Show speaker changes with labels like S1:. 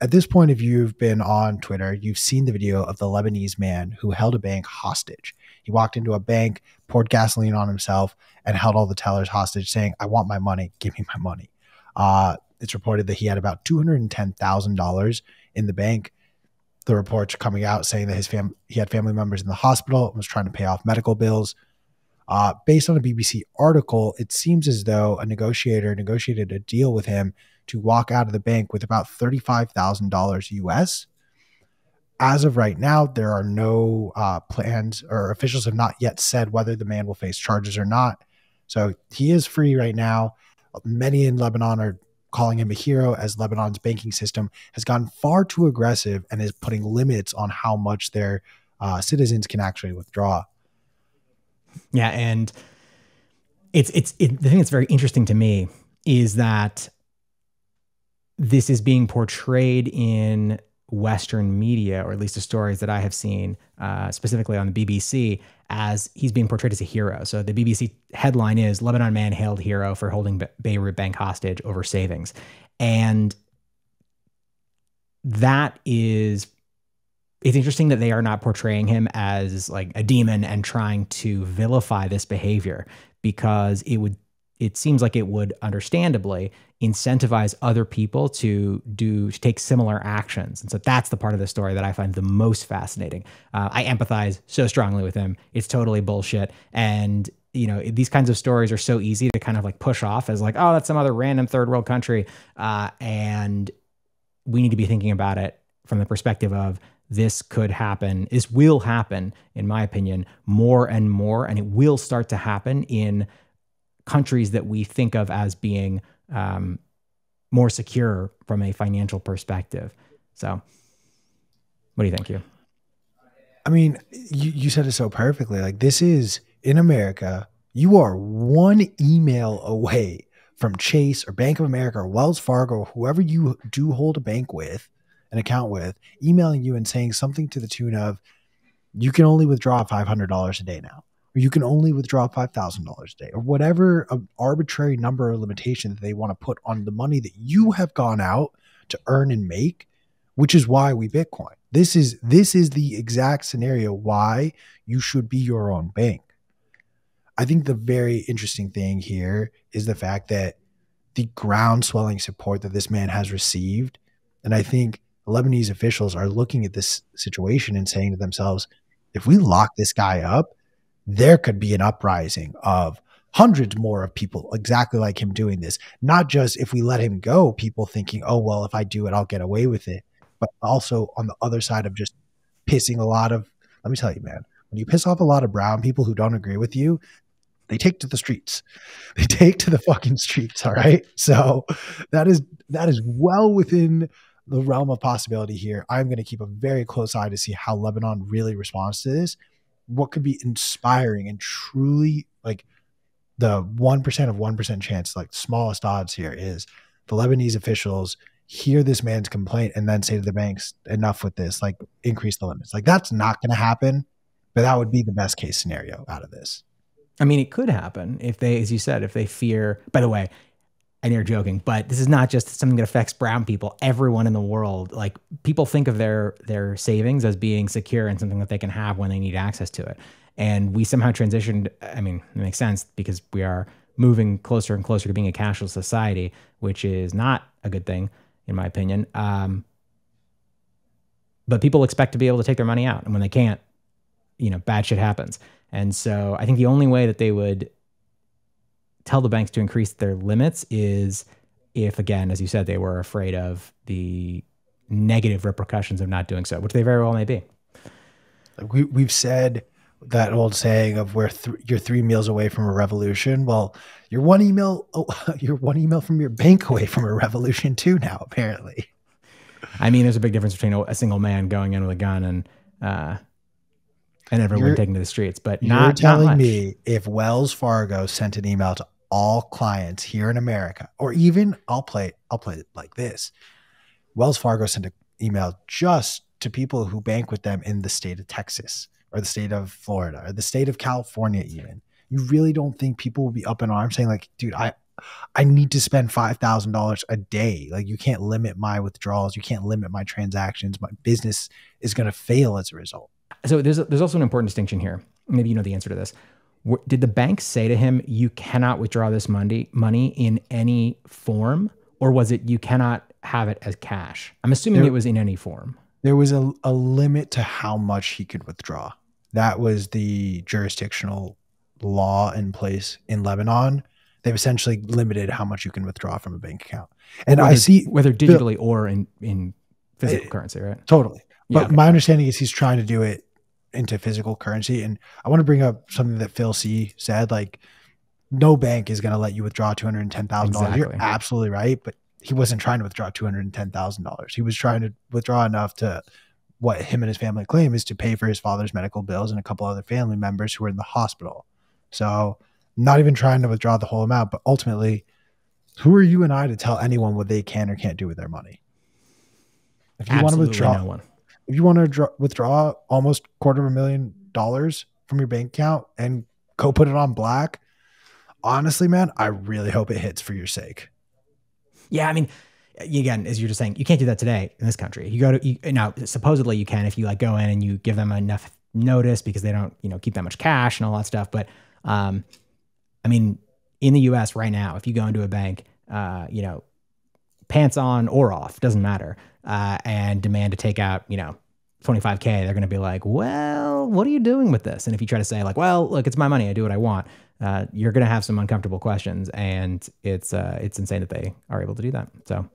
S1: at this point, if you've been on Twitter, you've seen the video of the Lebanese man who held a bank hostage. He walked into a bank, poured gasoline on himself, and held all the tellers hostage, saying, I want my money. Give me my money. Uh, it's reported that he had about $210,000 in the bank. The reports are coming out saying that his fam- he had family members in the hospital and was trying to pay off medical bills. Uh, based on a BBC article, it seems as though a negotiator negotiated a deal with him to walk out of the bank with about $35,000 US. As of right now, there are no uh, plans or officials have not yet said whether the man will face charges or not. So he is free right now. Many in Lebanon are calling him a hero as Lebanon's banking system has gone far too aggressive and is putting limits on how much their uh, citizens can actually withdraw.
S2: Yeah, and it's it's it, the thing that's very interesting to me is that this is being portrayed in Western media, or at least the stories that I have seen, uh, specifically on the BBC, as he's being portrayed as a hero. So the BBC headline is Lebanon man hailed hero for holding Beirut bank hostage over savings. And that is it's interesting that they are not portraying him as like a demon and trying to vilify this behavior because it would it seems like it would understandably incentivize other people to do to take similar actions. And so that's the part of the story that i find the most fascinating. Uh, i empathize so strongly with him. It's totally bullshit. And you know these kinds of stories are so easy to kind of like push off as like oh that's some other random third world country. Uh, and we need to be thinking about it from the perspective of this could happen this will happen in my opinion more and more. And it will start to happen in countries that we think of as being um, more secure from a financial perspective. So, what do you think, you?
S1: I mean, you, you said it so perfectly. Like, this is in America, you are one email away from Chase or Bank of America or Wells Fargo or whoever you do hold a bank with, an account with, emailing you and saying something to the tune of, you can only withdraw $500 a day now or you can only withdraw $5,000 a day, or whatever uh, arbitrary number or limitation that they want to put on the money that you have gone out to earn and make, which is why we Bitcoin. This is this is the exact scenario why you should be your own bank. I think the very interesting thing here is the fact that the ground swelling support that this man has received, and I think Lebanese officials are looking at this situation and saying to themselves, if we lock this guy up, there could be an uprising of hundreds more of people exactly like him doing this. Not just if we let him go, people thinking, oh, well, if I do it, I'll get away with it. But also on the other side of just pissing a lot of, let me tell you, man, when you piss off a lot of brown people who don't agree with you, they take to the streets. They take to the fucking streets. All right. So that is, that is well within the realm of possibility here. I'm going to keep a very close eye to see how Lebanon really responds to this what could be inspiring and truly like the 1% of 1% chance, like smallest odds here is the Lebanese officials hear this man's complaint and then say to the banks, enough with this, like increase the limits. Like that's not going to happen, but that would be the best case scenario out of this.
S2: I mean, it could happen if they, as you said, if they fear, by the way, and you're joking, but this is not just something that affects brown people. Everyone in the world, like people think of their their savings as being secure and something that they can have when they need access to it. And we somehow transitioned. I mean, it makes sense because we are moving closer and closer to being a cashless society, which is not a good thing, in my opinion. Um, but people expect to be able to take their money out, and when they can't, you know, bad shit happens. And so I think the only way that they would tell the banks to increase their limits is if, again, as you said, they were afraid of the negative repercussions of not doing so, which they very well may be.
S1: We, we've said that old saying of where th- you're three meals away from a revolution. Well, you're one email, oh, you're one email from your bank away from a revolution too now, apparently.
S2: I mean, there's a big difference between a, a single man going in with a gun and, uh, and everyone you're, taking to the streets, but not,
S1: you're telling
S2: not
S1: me if Wells Fargo sent an email to all clients here in America, or even I'll play I'll play it like this. Wells Fargo sent an email just to people who bank with them in the state of Texas or the state of Florida or the state of California even. You really don't think people will be up in arms saying like, dude, I I need to spend five thousand dollars a day. Like you can't limit my withdrawals. You can't limit my transactions. My business is going to fail as a result.
S2: So there's there's also an important distinction here. Maybe you know the answer to this. Did the bank say to him, "You cannot withdraw this money money in any form," or was it, "You cannot have it as cash"? I'm assuming there, it was in any form.
S1: There was a, a limit to how much he could withdraw. That was the jurisdictional law in place in Lebanon. They've essentially limited how much you can withdraw from a bank account. And
S2: whether,
S1: I see
S2: whether digitally or in in physical eh, currency, right?
S1: Totally. But yeah, okay. my understanding is he's trying to do it into physical currency. And I want to bring up something that Phil C said, like no bank is going to let you withdraw $210,000. Exactly. You're absolutely right. But he wasn't trying to withdraw $210,000. He was trying to withdraw enough to what him and his family claim is to pay for his father's medical bills and a couple other family members who were in the hospital. So not even trying to withdraw the whole amount, but ultimately, who are you and I to tell anyone what they can or can't do with their money? If you Absolutely want to withdraw, no one if you want to draw, withdraw almost quarter of a million dollars from your bank account and go put it on black, honestly, man, I really hope it hits for your sake.
S2: Yeah, I mean, again, as you're just saying, you can't do that today in this country. You go to you, now, supposedly you can if you like go in and you give them enough notice because they don't, you know, keep that much cash and all that stuff. But, um, I mean, in the U.S. right now, if you go into a bank, uh, you know, pants on or off, doesn't matter, uh, and demand to take out, you know, 25K, they're going to be like, well, what are you doing with this? And if you try to say, like, well, look, it's my money, I do what I want, uh, you're going to have some uncomfortable questions. And it's, uh, it's insane that they are able to do that. So,